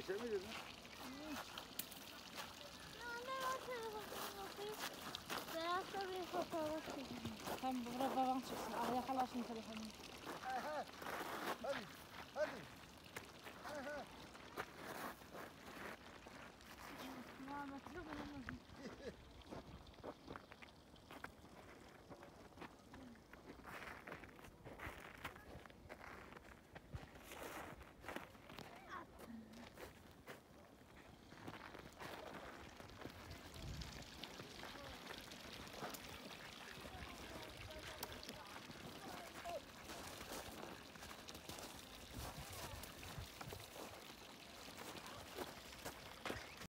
Ayşe mi dedin? Ben telefonuma. Beyaz da bir fotoğraf çekeyim. Tam buraya babam çıksın. Al yakalasın telefonunu.